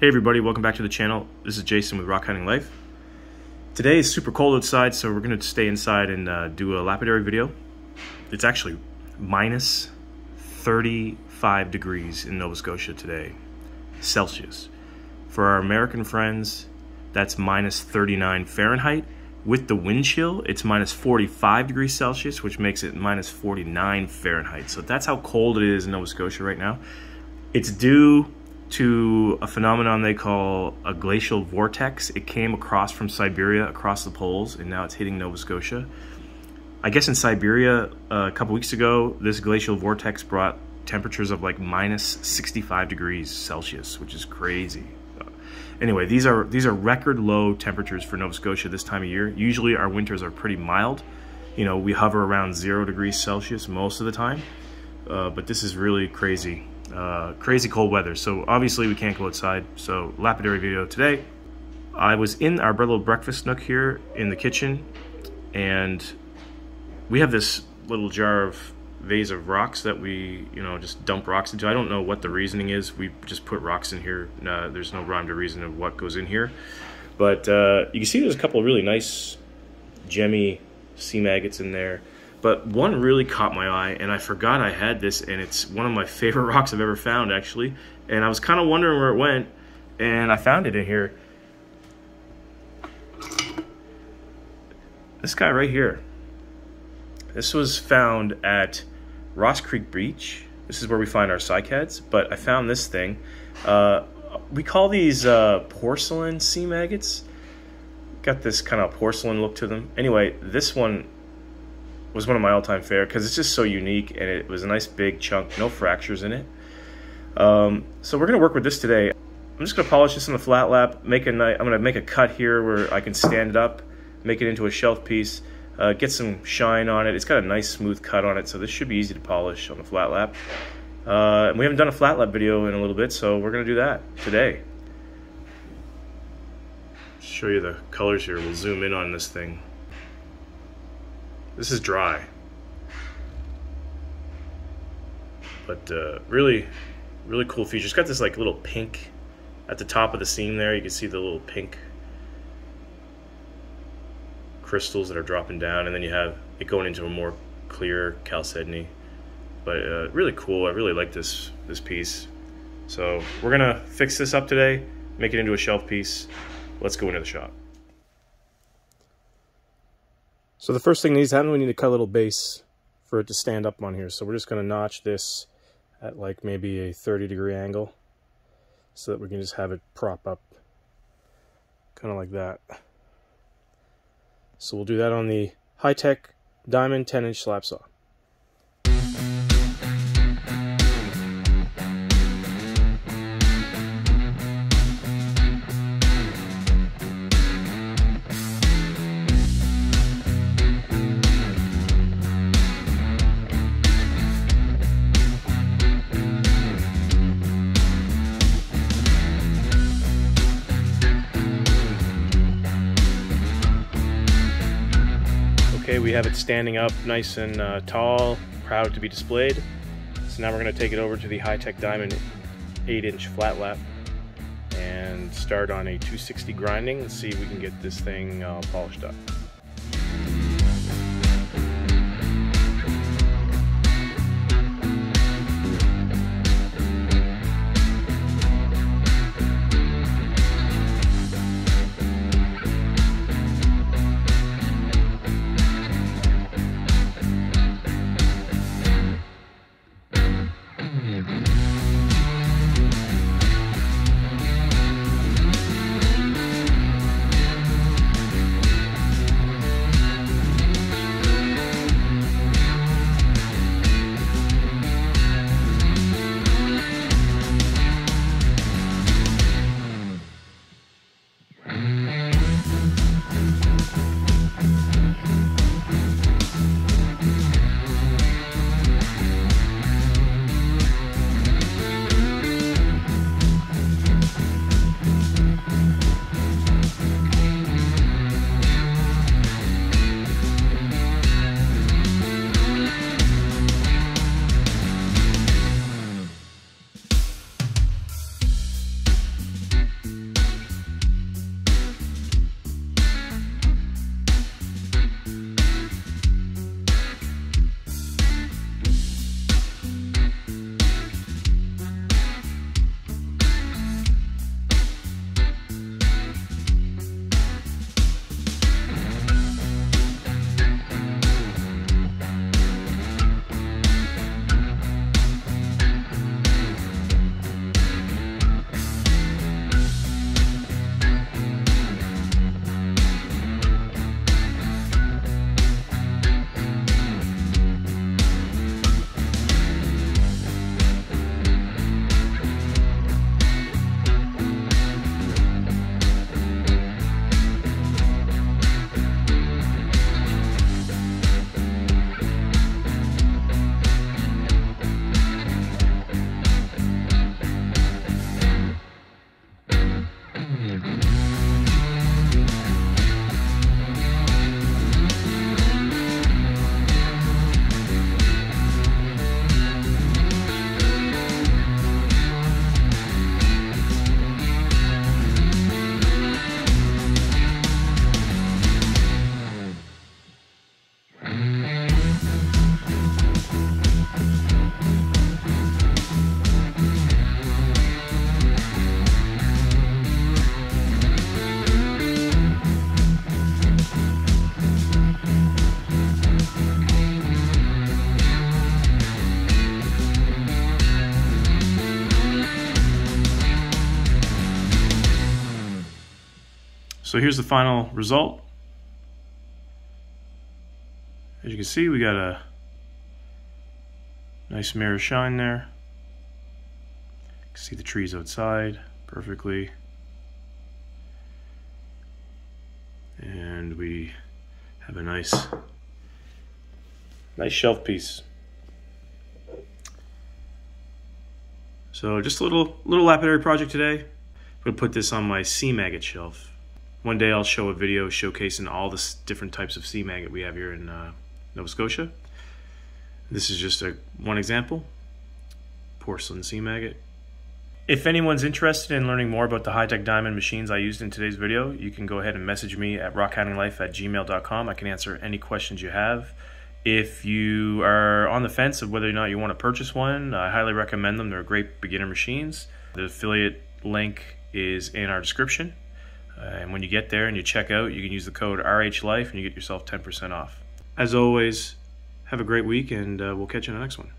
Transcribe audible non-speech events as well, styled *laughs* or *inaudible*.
Hey everybody, welcome back to the channel. This is Jason with Rockhounding Life. Today is super cold outside, so we're going to stay inside and uh, do a lapidary video. It's actually minus 35 degrees in Nova Scotia today, Celsius. For our American friends, that's minus 39 Fahrenheit. With the wind chill, it's minus 45 degrees Celsius, which makes it minus 49 Fahrenheit. So that's how cold it is in Nova Scotia right now. It's due to a phenomenon they call a glacial vortex. It came across from Siberia, across the poles, and now it's hitting Nova Scotia. I guess in Siberia uh, a couple weeks ago, this glacial vortex brought temperatures of like minus 65 degrees Celsius, which is crazy. Anyway, these are these are record low temperatures for Nova Scotia this time of year. Usually our winters are pretty mild. You know, we hover around zero degrees Celsius most of the time, uh, but this is really crazy uh, crazy cold weather. So obviously we can't go outside. So lapidary video today. I was in our little breakfast nook here in the kitchen and we have this little jar of vase of rocks that we, you know, just dump rocks into. I don't know what the reasoning is. We just put rocks in here. Uh, there's no rhyme to reason of what goes in here. But uh, you can see there's a couple really nice gemmy seam agates in there. But one really caught my eye, and I forgot I had this, and it's one of my *laughs* favorite rocks I've ever found, actually. And I was kind of wondering where it went, and I found it in here. This guy right here. This was found at Ross Creek Beach. This is where we find our cycads, but I found this thing. Uh, we call these uh, porcelain seam agates. Got this kind of porcelain look to them. Anyway, this one was one of my all-time favorite because it's just so unique and it was a nice big chunk, no fractures in it. Um, so we're gonna work with this today. I'm just gonna polish this on the flat lap. Make a nice, I'm gonna make a cut here where I can stand it up, make it into a shelf piece, uh, get some shine on it. It's got a nice smooth cut on it, so this should be easy to polish on the flat lap. Uh, we haven't done a flat lap video in a little bit, so we're gonna do that today. Show you the colors here. We'll zoom in on this thing. This is dry. But uh, really, really cool feature. It's got this like little pink at the top of the seam there. You can see the little pink crystals that are dropping down. And then you have it going into a more clear chalcedony. But uh, really cool. I really like this, this piece. So we're to fix this up today, make it into a shelf piece. Let's go into the shop. So the first thing that needs to happen, we need to cut a little base for it to stand up on here. So we're just going to notch this at like maybe a 30 degree angle so that we can just have it prop up kind of like that. So we'll do that on the Hi-Tech Diamond 10 inch slab saw. Okay, we have it standing up nice and uh, tall, proud to be displayed. So now we're going to take it over to the Hi-Tech Diamond 8-inch flat lap and start on a 260 grinding and see if we can get this thing uh, polished up. So here's the final result. As you can see, we got a nice mirror shine there. You can see the trees outside perfectly. And we have a nice, nice shelf piece. So just a little, little lapidary project today. I'm gonna put this on my seam agate shelf. One day I'll show a video showcasing all the different types of seam agate we have here in uh, Nova Scotia. This is just a one example, porcelain seam agate. If anyone's interested in learning more about the Hi-Tech Diamond machines I used in today's video, you can go ahead and message me at rockhoundinglife at gmail.com. I can answer any questions you have. If you are on the fence of whether or not you want to purchase one, I highly recommend them. They're great beginner machines. The affiliate link is in our description. Uh, and when you get there and you check out, you can use the code RHLife and you get yourself 10% off. As always, have a great week and uh, we'll catch you in the next one.